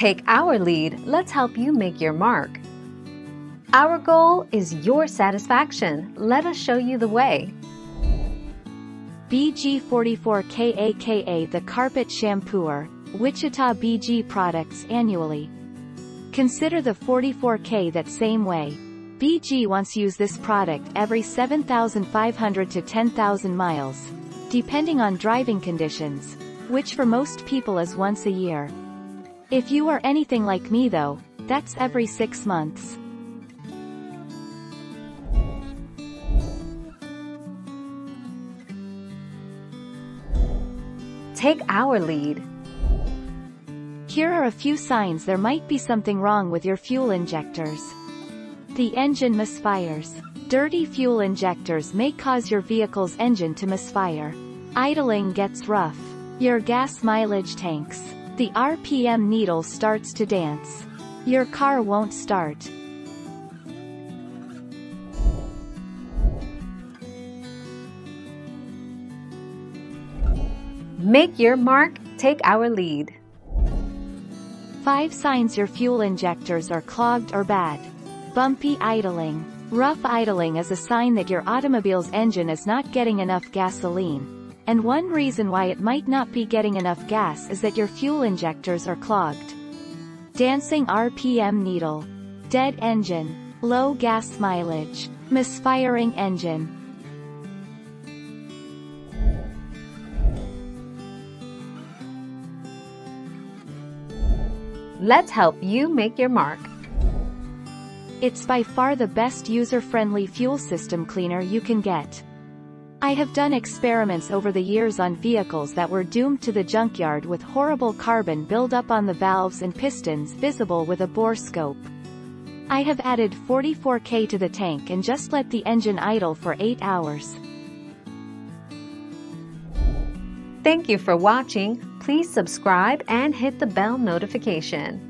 Take our lead, let's help you make your mark. Our goal is your satisfaction. Let us show you the way. BG44KAKA the Carpet Shampooer, Wichita BG products annually. Consider the 44K that same way. BG wants use this product every 7,500 to 10,000 miles, depending on driving conditions, which for most people is once a year. If you are anything like me though, that's every six months. Take our lead. Here are a few signs there might be something wrong with your fuel injectors. The engine misfires. Dirty fuel injectors may cause your vehicle's engine to misfire. Idling gets rough. Your gas mileage tanks. The RPM needle starts to dance. Your car won't start. Make your mark, take our lead. 5 signs your fuel injectors are clogged or bad. Bumpy idling. Rough idling is a sign that your automobile's engine is not getting enough gasoline. And one reason why it might not be getting enough gas is that your fuel injectors are clogged. Dancing RPM needle. Dead engine. Low gas mileage. Misfiring engine. Let's help you make your mark. It's by far the best user-friendly fuel system cleaner you can get. I have done experiments over the years on vehicles that were doomed to the junkyard with horrible carbon buildup on the valves and pistons visible with a bore scope. I have added 44K to the tank and just let the engine idle for 8 hours. Thank you for watching. Please subscribe and hit the bell notification.